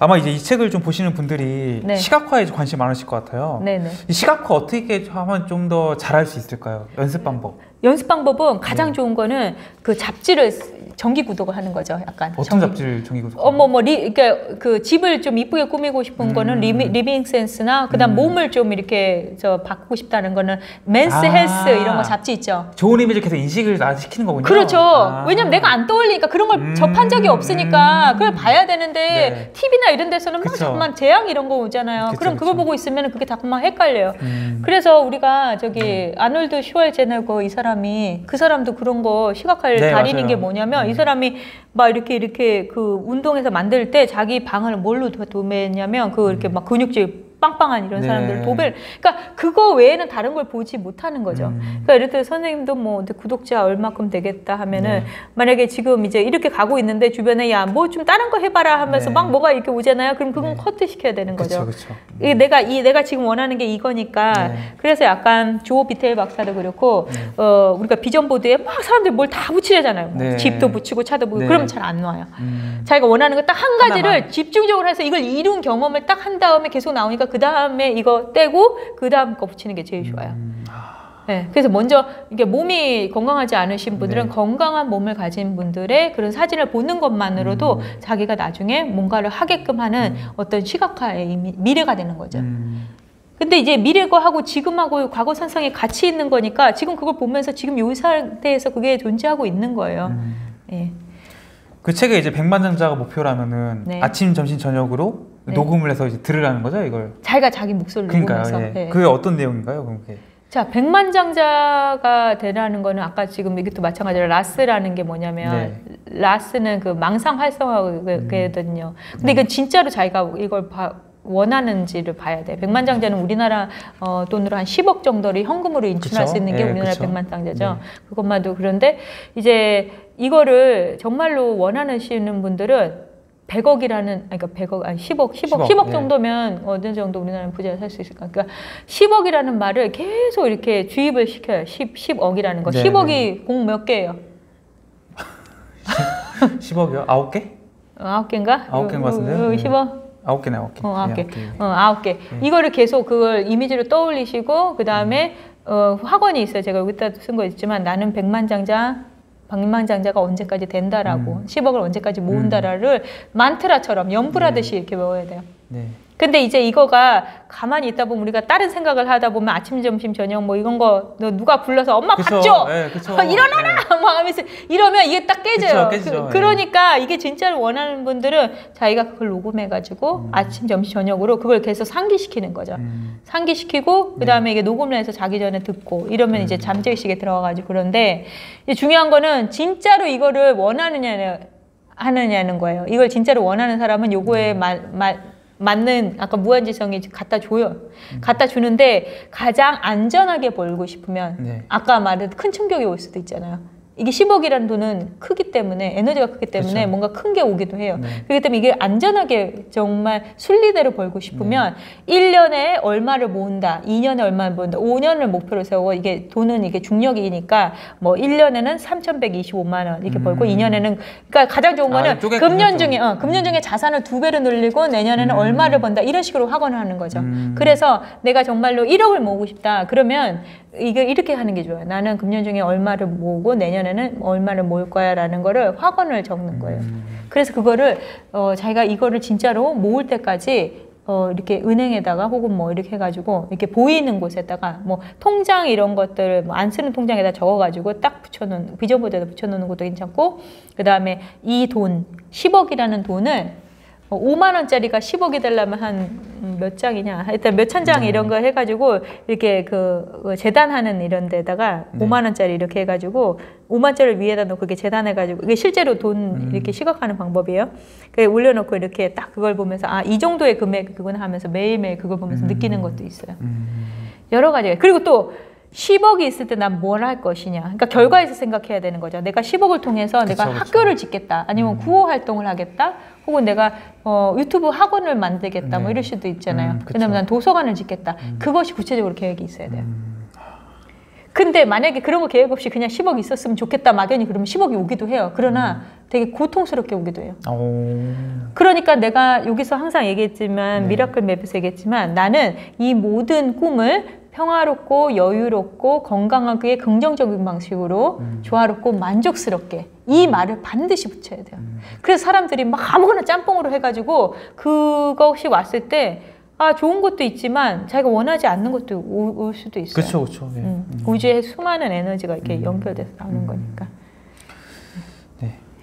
아마 이제 이 책을 좀 보시는 분들이 네. 시각화에 좀 관심 많으실 것 같아요. 네네. 이 시각화 어떻게 하면 좀 더 잘할 수 있을까요? 연습 방법. 연습 방법은 가장 네. 좋은 거는 그 잡지를 쓰- 정기 구독을 하는 거죠. 약간 어떤 정기- 잡지를 정기고 어머 뭐 리, 그러니까 그 집을 좀 이쁘게 꾸미고 싶은 거는 리미, Living Sense나 그다음 음. 몸을 좀 이렇게 저 바꾸고 싶다는 거는 Men's 아. 헬스 이런 거 잡지 있죠. 좋은 이미지를 계속 인식을 나 시키는 거군요. 그렇죠. 아. 왜냐면 내가 안 떠올리니까 그런 걸 음, 접한 적이 없으니까 음. 그걸 봐야 되는데 네. TV나 이런 데서는 막. 자꾸만 재앙 이런 거 오잖아요. 그쵸, 그럼 그걸 그쵸. 보고 있으면 그게 자꾸만 헷갈려요. 음. 그래서 우리가 저기 아놀드 슈왈제네거 이 사람이 그 사람도 그런 거 시각화를 네, 다니는 맞아요. 게 뭐냐면 이 사람이 막 이렇게 이렇게 그 운동해서 만들 때 자기 방을 뭘로 도- 도매했냐면 그 이렇게 막 근육질 빵빵한 이런 네. 사람들 도배를 그러니까 그거 외에는 다른 걸 보지 못하는 거죠. 음. 그러니까 예를 들어 선생님도 뭐 구독자 얼마큼 되겠다 하면은 네. 만약에 지금 이제 이렇게 가고 있는데 주변에 야 뭐 좀 다른 거 해봐라 하면서 네. 막 뭐가 이렇게 오잖아요. 그럼 그건 네. 커트 시켜야 되는 거죠. 그렇죠, 그렇죠. 이게 내가 이 내가 지금 원하는 게 이거니까 네. 그래서 약간 조 비텔 박사도 그렇고 네. 어 우리가 비전 보드에 막 사람들 뭘 다 붙이려잖아요. 뭐 네. 집도 붙이고 차도 붙이고 네. 그러면 잘안 나와요. 음. 자기가 원하는 거 딱 한 가지를 하나만. 집중적으로 해서 이걸 이룬 경험을 딱 한 다음에 계속 나오니까 그 다음에 이거 떼고 그 다음 거 붙이는 게 제일 좋아요. 음. 아, 네, 그래서 먼저 이게 몸이 건강하지 않으신 분들은 네. 건강한 몸을 가진 분들의 그런 사진을 보는 것만으로도 음. 자기가 나중에 뭔가를 하게끔 하는 어떤 시각화의 미래가 되는 거죠. 음. 근데 이제 미래거하고 지금하고 과거 상상이 같이 있는 거니까 지금 그걸 보면서 지금 이 상태에서 그게 존재하고 있는 거예요. 음. 예. 그 책에 이제 백만장자가 목표라면은 네. 아침, 점심, 저녁으로 네. 녹음을 해서 이제 들으라는 거죠, 이걸. 자기가 자기 목소리를 그러니까요. 녹음해서. 예. 예. 그게 어떤 내용인가요, 그게? 자, 백만장자가 되라는 거는 아까 지금 이것도 마찬가지로 라스라는 게 뭐냐면 네. 라스는 그 망상 활성화거든요. 음. 근데 이건 진짜로 자기가 이걸 봐- 원하는지를 봐야 돼. 백만장자는 우리나라 어, 돈으로 한 10억 정도를 현금으로 인출할 그쵸? 수 있는 게 예, 우리나라 그쵸. 백만장자죠. 네. 그것만도 그런데 이제 이거를 정말로 원하시는 분들은 100억이라는 아니 그러니까 100억 아니 10억 10억 10억, 10억, 예. 정도면 어느 정도 우리나라는 부자가 살수 있을까? 그러니까 10억이라는 말을 계속 이렇게 주입을 시켜요. 10 10억이라는 거. 네, 10억이 공몇 개예요? 10 억이요? 아홉 개? 어, 아홉 개인가? 아홉 개인 것 같은데요? 네. 10억? 아홉 개네, 아홉 개. 어, 아홉 예, 개. 어, 아홉 개. 이거를 계속 그걸 이미지로 떠올리시고 그 다음에 어, 학원이 있어요. 제가 여기다 쓴 거 있지만 나는 백만장자, 백만장자가 언제까지 된다라고 음. 10억을 언제까지 모은다라를 만트라처럼 연불하듯이 이렇게 외워야 돼요. 네. 근데 이제 이거가 가만히 있다 보면 우리가 다른 생각을 하다 보면 아침, 점심, 저녁 뭐 이런 거 너 누가 불러서 엄마 밥 그쵸, 줘! 예, 그쵸. 어, 일어나라! 막 하면서 이러면 이게 딱 깨져요. 그쵸, 깨지죠. 그, 러니까 이게 진짜로 원하는 분들은 자기가 그걸 녹음해가지고 아침, 점심, 저녁으로 그걸 계속 상기시키는 거죠. 음. 상기시키고 그 다음에 이게 녹음을 해서 자기 전에 듣고 이러면 이제 잠재의식에 들어가가지고 그런데 중요한 거는 진짜로 이거를 원하느냐 하느냐는 거예요. 이걸 진짜로 원하는 사람은 요거에 마, 마, 맞는 아까 무한지성이 갖다 줘요. 갖다 주는데 가장 안전하게 벌고 싶으면 네. 아까 말한 큰 충격이 올 수도 있잖아요. 이게 10억이라는 돈은 크기 때문에 에너지가 크기 때문에 그쵸. 뭔가 큰 게 오기도 해요. 네. 그렇기 때문에 이게 안전하게 정말 순리대로 벌고 싶으면 네. 1년에 얼마를 모은다, 2년에 얼마를 모은다, 5년을 목표로 세우고 이게 돈은 이게 중력이니까 뭐 1년에는 3,125만 원 이렇게 벌고 음. 2년에는 그러니까 가장 좋은 아, 거는 쪼개- 금년 중에 어, 금년 중에 자산을 두 배로 늘리고 내년에는 음. 얼마를 번다 이런 식으로 확언을 하는 거죠. 음. 그래서 내가 정말로 1억을 모으고 싶다. 그러면 이게 이렇게 하는 게 좋아요. 나는 금년 중에 얼마를 모으고 내년에는 얼마를 모을 거야라는 거를 확언을 적는 거예요. 음. 그래서 그거를 어, 자기가 이거를 진짜로 모을 때까지 어, 이렇게 은행에다가 혹은 뭐 이렇게 해가지고 이렇게 보이는 곳에다가 뭐 통장 이런 것들 뭐안 쓰는 통장에다 적어가지고 딱 붙여놓는 비전보드에다 붙여놓는 것도 괜찮고 그 다음에 이 돈 10억이라는 돈을 어, 5만 원짜리가 10억이 되려면 한 몇 장이냐 일단 몇 천장 네. 이런 거 해가지고 이렇게 그 어, 재단하는 이런 데다가 네. 5만 원짜리 이렇게 해가지고 5만짜리를 위에다 놓고 이렇게 재단해가지고 이게 실제로 돈 음. 이렇게 시각하는 방법이에요. 그 올려놓고 이렇게 딱 그걸 보면서 아 이 정도의 금액 그건 하면서 매일매일 그걸 보면서 음. 느끼는 것도 있어요. 음. 여러 가지가 그리고 또 10억이 있을 때 난 뭘 할 것이냐. 그러니까 결과에서 생각해야 되는 거죠. 내가 10억을 통해서 그쵸, 내가 그쵸. 학교를 짓겠다. 아니면 음. 구호 활동을 하겠다. 혹은 내가 어, 유튜브 학원을 만들겠다. 뭐 네. 이럴 수도 있잖아요. 음. 왜냐면 난 도서관을 짓겠다. 음. 그것이 구체적으로 계획이 있어야 돼요. 음. 근데 만약에 그런 거 계획 없이 그냥 10억 있었으면 좋겠다 막연히 그러면 10억이 오기도 해요. 그러나 되게 고통스럽게 오기도 해요. 오. 그러니까 내가 여기서 항상 얘기했지만 네. Miracle Map에서 얘기했지만 나는 이 모든 꿈을 평화롭고 여유롭고 건강하게 긍정적인 방식으로 음. 조화롭고 만족스럽게 이 말을 반드시 붙여야 돼요. 음. 그래서 사람들이 막 아무거나 짬뽕으로 해가지고 그것이 왔을 때 아 좋은 것도 있지만 자기가 원하지 않는 것도 오- 올 수도 있어요. 그렇죠, 그렇죠. 네. 음, 음. 우주에 수많은 에너지가 이렇게 음. 연결돼서 나오는 음. 거니까.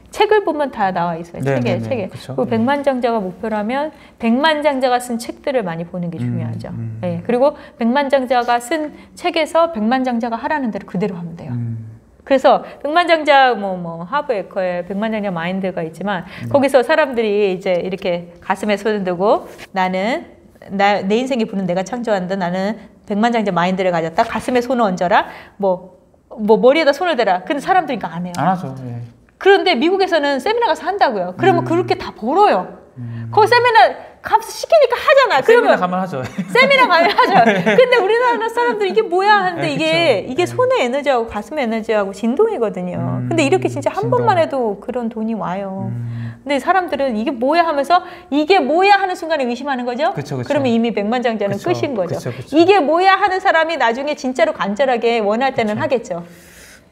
네. 책을 보면 다 나와 있어요. 네, 책에 네, 네. 책에. 그쵸. 그리고 네. 백만장자가 목표라면 백만장자가 쓴 책들을 많이 보는 게 음, 중요하죠. 음. 네. 그리고 백만장자가 쓴 책에서 백만장자가 하라는 대로 그대로 하면 돼요. 음. 그래서 백만장자 뭐 뭐 하브 에커의 백만장자 마인드가 있지만 음. 거기서 사람들이 이제 이렇게 가슴에 손을 두고 나는 나, 내 인생이 부는 내가 창조한다 나는 백만장자 마인드를 가졌다 가슴에 손을 얹어라 뭐뭐 머리에다 손을 대라 근데 사람들이 이거 안 해요 안 하죠. 예. 그런데 미국에서는 세미나 가서 한다고요 그러면 음. 그렇게 다 벌어요 음. 거기 세미나 값 시키니까 하잖아 세미나 그러면 가면 하죠. 세미나 가면 하죠. 근데 우리나라 사람들 이게 뭐야 하는데 네, 이게. 이게 네. 손의 에너지하고 가슴의 에너지하고 진동이거든요. 음, 근데 이렇게 진짜 한 진동. 번만 해도 그런 돈이 와요. 음. 근데 사람들은 이게 뭐야 하면서 이게 뭐야 하는 순간에 의심하는 거죠. 그쵸, 그쵸. 러면 이미 백만장자는 그쵸, 끝인 거죠. 그쵸, 그쵸. 이게 뭐야 하는 사람이 나중에 진짜로 간절하게 원할 때는. 하겠죠.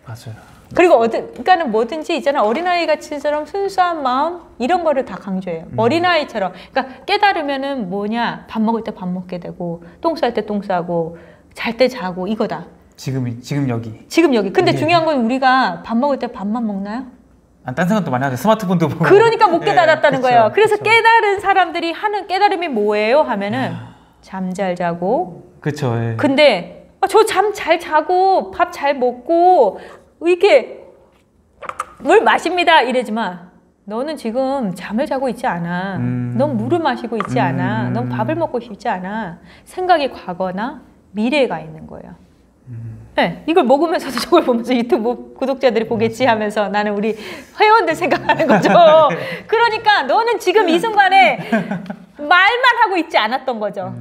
맞아요. 그리고 어떤 그러니까는 뭐든지 있잖아 어린아이 같이처럼 순수한 마음 이런 거를 다 강조해요 음. 어린아이처럼 그러니까 깨달으면은 뭐냐 밥 먹을 때 밥 먹게 되고 똥 쌀 때 똥 싸고 잘 때 자고 이거다 지금 지금 여기. 지금 여기 근데 이게- 중요한 건 우리가 밥 먹을 때 밥만 먹나요? 아, 딴 생각도 많이 하죠. 스마트폰도 보고. 그러니까 못 예, 깨달았다는 그쵸, 거예요 그래서 그쵸. 깨달은 사람들이 하는 깨달음이 뭐예요 하면은 아. 잠잘 자고 그쵸. 예. 근데 아, 저잠 잘 자고 밥 잘 먹고 이렇게 물 마십니다 이러지만 너는 지금 잠을 자고 있지 않아. 음. 넌 물을 마시고 있지 않아. 음. 넌 밥을 먹고 싶지 않아. 생각이 과거나 미래가 있는 거예요. 음. 네, 이걸 먹으면서도 저걸 보면서 유튜브 구독자들이 보겠지 하면서 나는 우리 회원들 생각하는 거죠. 그러니까 너는 지금 이 순간에 말만 하고 있지 않았던 거죠.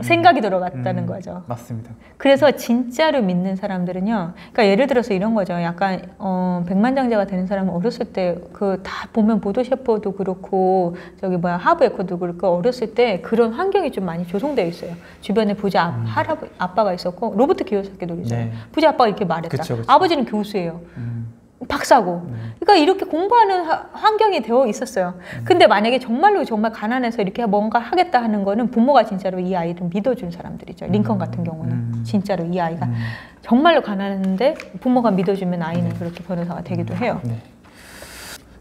음. 생각이 들어갔다는 음. 거죠. 맞습니다. 그래서 진짜로 믿는 사람들은요. 그러니까 예를 들어서 이런 거죠. 약간 어, 백만장자가 되는 사람은 어렸을 때 그 다 보면 보도 셰퍼도 그렇고 저기 뭐야 하브 에커도 그렇고 어렸을 때 그런 환경이 좀 많이 조성되어 있어요. 주변에 부자 아, 할아버 아빠가 있었고 로버트 기요사키 놀이잖아요. 네. 부자 아빠가 이렇게 말했다. 그쵸, 그쵸. 아버지는 교수예요. 음. 박사고. 음. 그러니까 이렇게 공부하는 하- 환경이 되어 있었어요. 근데 만약에 정말로 정말 가난해서 이렇게 뭔가 하겠다 하는 거는 부모가 진짜로 이 아이를 믿어준 사람들이죠. 링컨 같은 경우는 음. 진짜로 이 아이가 음. 정말로 가난했는데 부모가 믿어주면 아이는 그렇게 변호사가 되기도 해요. 네.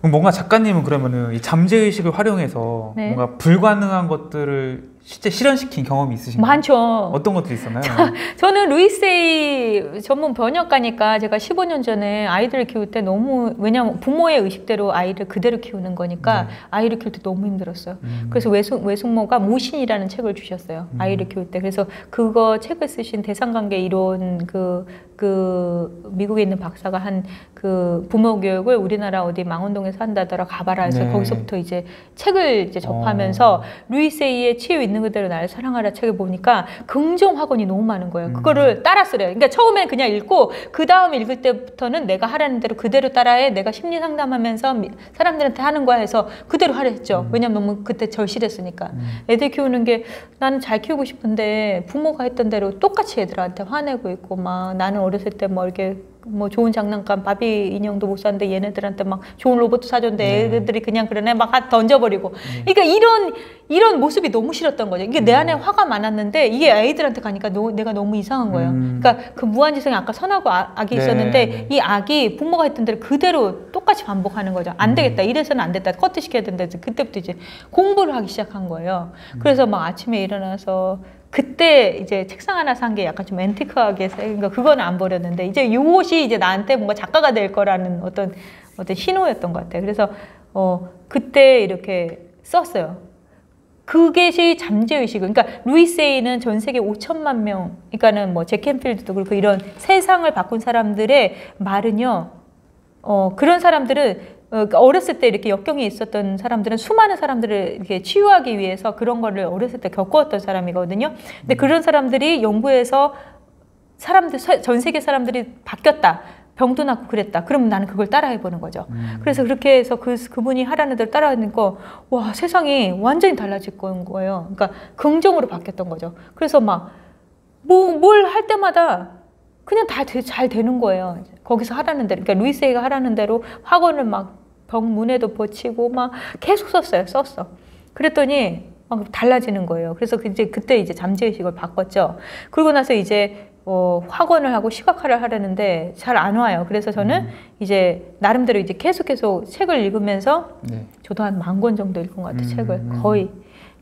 뭔가 작가님은 그러면은 이 잠재 의식을 활용해서 네. 뭔가 불가능한 것들을 실제 실현시킨 경험이 있으신가요? 많죠. 어떤 것들이 있었나요? 저는 루이세이 전문 번역가니까 제가 15년 전에 아이들을 키울 때 너무 왜냐면 부모의 의식대로 아이를 그대로 키우는 거니까 네. 아이를 키울 때 너무 힘들었어요. 음. 그래서 외숙, 외숙모가 모신이라는 책을 주셨어요. 음. 아이를 키울 때. 그래서 그거 책을 쓰신 대상관계 이론 그, 그 미국에 있는 박사가 한 그 부모 교육을 우리나라 어디 망원동에서 한다더라 가봐라 해서 네. 거기서부터 이제 책을 이제 접하면서 어. 루이세이의 치유 있는 그대로 나를 사랑하라 책을 보니까 긍정 학원이 너무 많은 거예요. 음. 그거를 따라 쓰래요. 그러니까 처음엔 그냥 읽고 그 다음에 읽을 때부터는 내가 하라는 대로 그대로 따라해. 내가 심리 상담하면서 미- 사람들한테 하는 거야 해서 그대로 하려 했죠. 음. 왜냐면 너무 그때 절실했으니까. 음. 애들 키우는 게 나는 잘 키우고 싶은데 부모가 했던 대로 똑같이 애들한테 화내고 있고 막 나는 어렸을 때 뭐 이렇게 뭐 좋은 장난감 바비 인형도 못 샀는데 얘네들한테 막 좋은 로봇 사줬는데 네. 애들이 그냥 그러네 막 하- 던져버리고 그러니까 이런 이런 모습이 너무 싫었던 거죠 이게 내 안에 화가 많았는데 이게 아이들한테 가니까 너- 내가 너무 이상한 거예요 음. 그러니까 그 무한지성이 아까 선하고 아, 악이 네, 있었는데 네. 이 악이 부모가 했던 대로 그대로 똑같이 반복하는 거죠 안 음. 되겠다 이래서는 안 됐다 커트 시켜야 된다 그때부터 이제 공부를 하기 시작한 거예요 음. 그래서 막 아침에 일어나서 그때 이제 책상 하나 산 게 약간 좀 앤티크하게 사- 그러니까 그건 안 버렸는데 이제 요것이 이제 나한테 뭔가 작가가 될 거라는 어떤 어떤 신호였던 것 같아요. 그래서 어 그때 이렇게 썼어요. 그것이 잠재의식. 그러니까 루이세이는 전 세계 5천만 명, 그러니까는 뭐 제켄필드도 그렇고 이런 세상을 바꾼 사람들의 말은요. 어 그런 사람들은 어, 그러니까 어렸을 때 이렇게 역경이 있었던 사람들은 수많은 사람들을 이렇게 치유하기 위해서 그런 거를 어렸을 때 겪었던 사람이거든요. 근데 그런 사람들이 연구해서 사람들 서- 전 세계 사람들이 바뀌었다. 병도 낫고 그랬다. 그러면 나는 그걸 따라해 보는 거죠. 음. 그래서 그렇게 해서 그 그분이 하라는 대로 따라하는 거, 와 세상이 완전히 달라질 건 거예요. 그러니까 긍정으로 바뀌었던 거죠. 그래서 막 뭐 뭘 할 때마다 그냥 다 잘 되는 거예요. 거기서 하라는 대로, 그러니까 루이세이가 하라는 대로 학원을 막 벽문에도 붙이고 막 계속 썼어요. 썼어. 그랬더니 막 달라지는 거예요. 그래서 그 이제 그때 이제 잠재의식을 바꿨죠. 그러고 나서 이제 어, 학원을 하고 시각화를 하려는데 잘 안 와요. 그래서 저는 이제 나름대로 이제 계속 계속 책을 읽으면서 네. 저도 한 만 권 정도 읽은 것 같아요. 음, 책을 음. 거의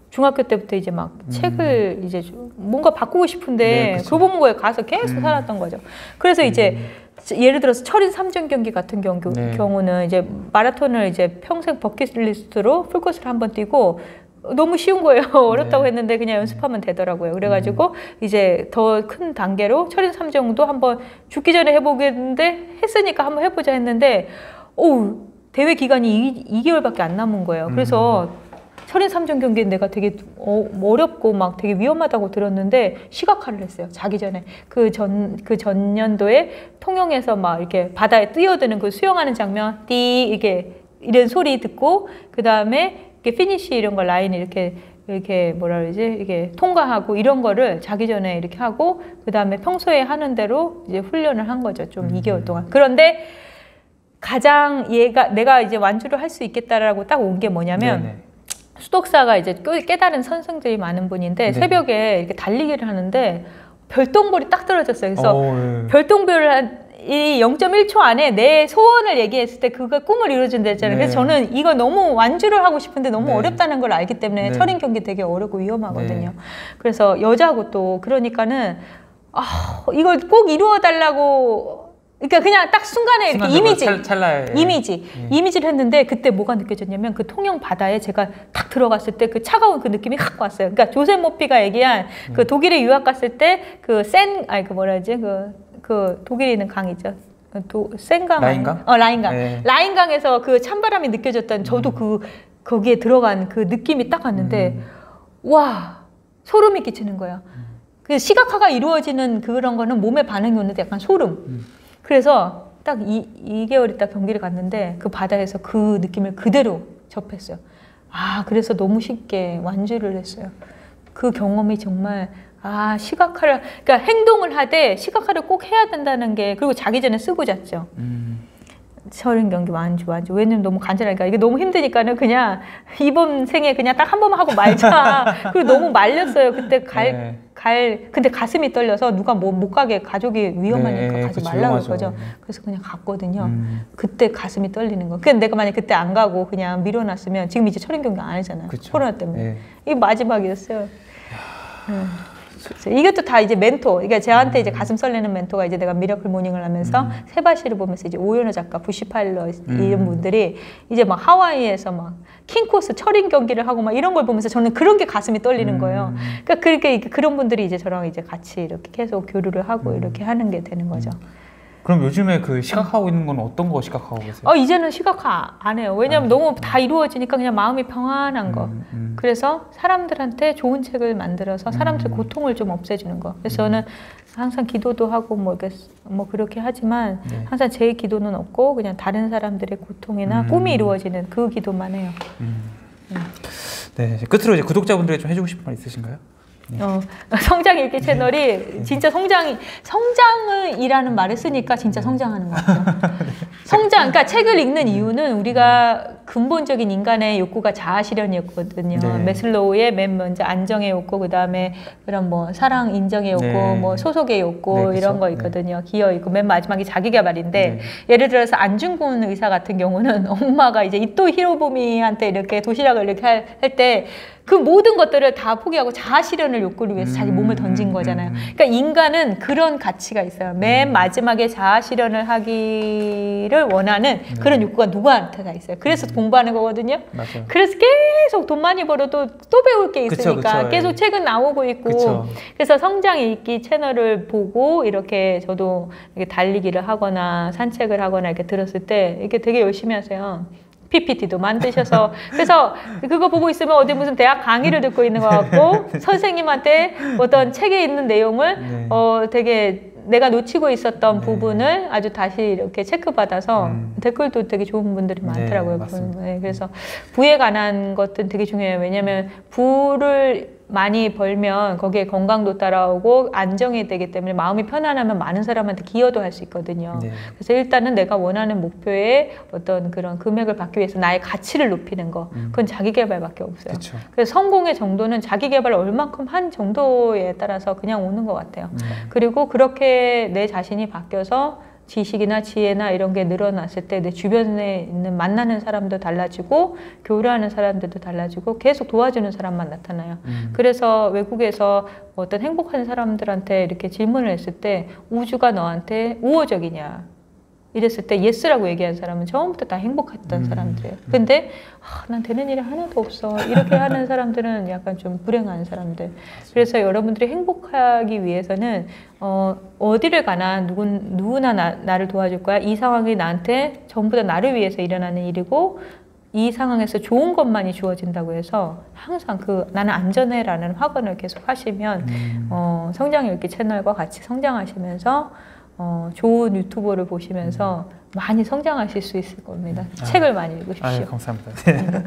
중학교 때부터 이제 막 음. 책을 이제 좀 뭔가 바꾸고 싶은데 네. 교보문고에 가서 계속 음. 살았던 거죠. 그래서 이제 예를 들어서 철인 삼종 경기 같은 경우, 네. 경우는 이제 마라톤을 이제 평생 버킷리스트로 풀코스를 한번 뛰고 너무 쉬운 거예요. 어렵다고 네. 했는데 그냥 연습하면 되더라고요. 그래가지고 이제 더 큰 단계로 철인 삼종도 한번 죽기 전에 해보겠는데 했으니까 한번 해보자 했는데 오 대회 기간이 2, 개월밖에 안 남은 거예요. 그래서 철인 삼종 경기는 내가 되게 어, 어렵고 막 되게 위험하다고 들었는데 시각화를 했어요. 자기 전에 그 전 그 전년도에 통영에서 막 이렇게 바다에 뛰어드는 그 수영하는 장면 띠 이게 이런 소리 듣고 그 다음에 이렇게 finish 이런 거 라인 이렇게 이렇게 뭐라 그러지 이게 통과하고 이런 거를 자기 전에 이렇게 하고 그 다음에 평소에 하는 대로 이제 훈련을 한 거죠. 좀 음. 2개월 동안. 그런데 가장 얘가 내가 이제 완주를 할 수 있겠다라고 딱 온 게 뭐냐면 네네. 수도사가 이제 깨- 깨달은 선생들이 많은 분인데 네. 새벽에 이렇게 달리기를 하는데 별똥별이 딱 떨어졌어요. 그래서 어, 예. 별똥별을 한이 0.1초 안에 내 소원을 얘기했을 때 그가 꿈을 이루어준다 했잖아요. 네. 그래서 저는 이거 너무 완주를 하고 싶은데 너무 네. 어렵다는 걸 알기 때문에 네. 철인 경기 되게 어렵고 위험하거든요. 네. 그래서 여자고 또 그러니까는 아, 이걸 꼭 이루어 달라고 그러니까 그냥 딱 순간에 이렇게 이미지 찰, 찰나에 이미지 예. 이미지를 했는데 그때 뭐가 느껴졌냐면 그 통영 바다에 제가 탁 들어갔을 때 그 차가운 그 느낌이 확 왔어요. 그러니까 조세 모피가 얘기한 그 음. 독일에 유학 갔을 때 그 센 아니 그 뭐라 하지 그 그 독일에 있는 강이죠. 그 도, 센강 라인강? 어 라인강 네. 라인강에서 그 찬바람이 느껴졌던 저도 그 거기에 들어간 그 느낌이 딱 왔는데 음. 와 소름이 끼치는 거예요. 그 시각화가 이루어지는 그런 거는 몸에 반응이 오는데 약간 소름. 음. 그래서 딱 이, 2개월 있다 경기를 갔는데 그 바다에서 그 느낌을 그대로 접했어요. 아, 그래서 너무 쉽게 완주를 했어요. 그 경험이 정말 아, 시각화를 그러니까 행동을 하되 시각화를 꼭 해야 된다는 게 그리고 자기 전에 쓰고 잤죠. 음. 철인 경기 완주 완주 왜냐면 너무 간절하니까 이게 너무 힘드니까는 그냥 이번 생에 그냥 딱 한 번만 하고 말자 그리고 너무 말렸어요 그때 갈 네. 갈 근데 가슴이 떨려서 누가 뭐 못 가게 가족이 위험하니까 네, 가지 그쵸, 말라고 위험하죠. 그러죠. 그래서 그냥 갔거든요. 음, 그때 가슴이 떨리는 거. 근데 내가 만약 그때 안 가고 그냥 밀어놨으면 지금 이제 철인 경기 안 하잖아요. 그쵸. 코로나 때문에. 네. 이게 마지막이었어요. 음. 이것도 다 이제 멘토. 그러니까 저한테 이제 가슴 설레는 멘토가 이제 내가 Miracle Morning을 하면서 음. 세바시를 보면서 이제 오현호 작가, bush pilot 음. 이런 분들이 이제 막 하와이에서 막 킹코스 철인 경기를 하고 막 이런 걸 보면서 저는 그런 게 가슴이 떨리는 음. 거예요. 그러니까 그렇게 그런 분들이 이제 저랑 이제 같이 이렇게 계속 교류를 하고 음. 이렇게 하는 게 되는 거죠. 그럼 요즘에 그 시각하고 있는 건 어떤 거 시각하고 계세요? 어 이제는 시각화 안 해요. 왜냐면 아, 너무 다 이루어지니까 그냥 마음이 평안한 거. 음, 음. 그래서 사람들한테 좋은 책을 만들어서 사람들의 음. 고통을 좀 없애주는 거. 그래서 저는 항상 기도도 하고 뭐 이렇게 뭐 그렇게 하지만 네. 항상 제 기도는 없고 그냥 다른 사람들의 고통이나 음. 꿈이 이루어지는 그 기도만 해요. 음. 네, 끝으로 이제 구독자분들에게 좀 해주고 싶은 말 있으신가요? 네. 어, 성장 읽기 채널이 진짜 성장이 성장이라는 말을 쓰니까 진짜 성장하는 것 같아요. 성장, 그러니까 책을 읽는 이유는 우리가 근본적인 인간의 욕구가 자아 실현이었거든요. 네. 메슬로우의 맨 먼저 안정의 욕구, 그 다음에 그런 뭐 사랑 인정의 욕구, 네. 뭐 소속의 욕구 네. 이런 거 네. 있거든요. 기여 있고 맨 마지막이 자기 개발인데 네. 예를 들어서 안중근 의사 같은 경우는 엄마가 이제 이토 히로부미한테 이렇게 도시락을 이렇게 할 때 그 모든 것들을 다 포기하고 자아 실현을 욕구를 위해서 자기 음, 몸을 던진 음, 거잖아요. 음. 그러니까 인간은 그런 가치가 있어요. 맨 마지막에 자아 실현을 하기를 원하는 네. 그런 욕구가 누구한테 다 있어요. 그래서 공부하는 거거든요. 맞아요. 그래서 계속 돈 많이 벌어도 또 배울 게 그쵸, 있으니까 그쵸, 계속 예. 책은 나오고 있고 그쵸. 그래서 성장 읽기 채널을 보고 이렇게 저도 이렇게 달리기를 하거나 산책을 하거나 이렇게 들었을 때 이렇게 되게 열심히 하세요. PPT도 만드셔서 그래서 그거 보고 있으면 어디 무슨 대학 강의를 듣고 있는 것 같고 선생님한테 어떤 책에 있는 내용을 네. 어 되게 내가 놓치고 있었던 네. 부분을 아주 다시 이렇게 체크받아서 음. 댓글도 되게 좋은 분들이 네, 많더라고요. 네, 그래서 부에 관한 것들은 되게 중요해요. 왜냐하면 부를 많이 벌면 거기에 건강도 따라오고 안정이 되기 때문에 마음이 편안하면 많은 사람한테 기여도 할 수 있거든요. 네. 그래서 일단은 내가 원하는 목표에 어떤 그런 금액을 받기 위해서 나의 가치를 높이는 거 음. 그건 자기 개발밖에 없어요. 그렇죠. 그래서 성공의 정도는 자기 개발을 얼만큼 한 정도에 따라서 그냥 오는 것 같아요. 음. 그리고 그렇게 내 자신이 바뀌어서 지식이나 지혜나 이런 게 늘어났을 때 내 주변에 있는 만나는 사람도 달라지고 교류하는 사람들도 달라지고 계속 도와주는 사람만 나타나요. 음. 그래서 외국에서 어떤 행복한 사람들한테 이렇게 질문을 했을 때 우주가 너한테 우호적이냐 이랬을 때 yes라고 얘기한 사람은 처음부터 다 행복했던 음. 사람들이에요. 근데 아, 난 되는 일이 하나도 없어 이렇게 하는 사람들은 약간 좀 불행한 사람들. 그래서 여러분들이 행복하기 위해서는 어, 어디를 가나 누군, 누구나 나, 나를 도와줄 거야. 이 상황이 나한테 전부 다 나를 위해서 일어나는 일이고 이 상황에서 좋은 것만이 주어진다고 해서 항상 그 나는 안전해라는 확언을 계속 하시면 음. 어, 성장 읽기 채널과 같이 성장하시면서 어, 좋은 유튜버를 보시면서 많이 성장하실 수 있을 겁니다. 아. 책을 많이 읽으십시오. 아유, 감사합니다. 네.